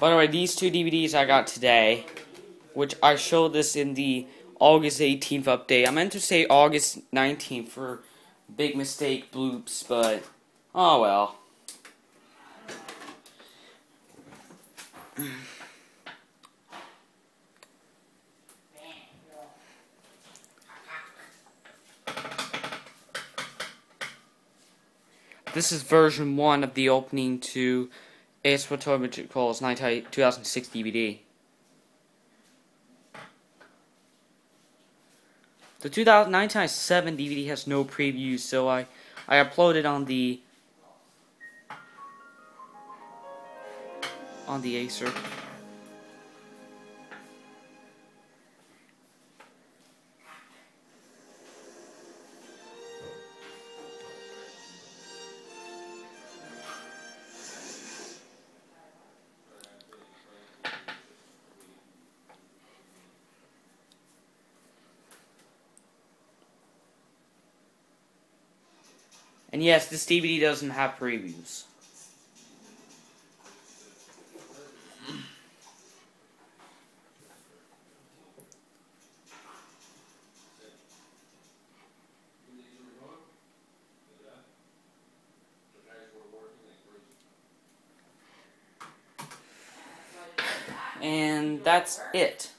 By the way, these two DVDs I got today, which I showed this in the August 18th update. I meant to say August 19th for big mistake bloops, but oh well. This is version 1 of the opening to Ace Ventura Calls 2006 DVD. The 1997 DVD has no previews, so I, I uploaded on the on the Acer. And yes, this DVD doesn't have previews. And that's it.